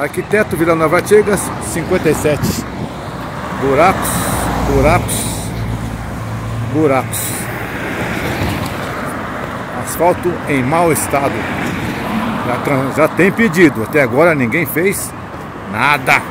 Arquiteto Vila Nova Tigas, 57. Buracos, buracos, buracos. Asfalto em mau estado. Já, já tem pedido, até agora ninguém fez nada.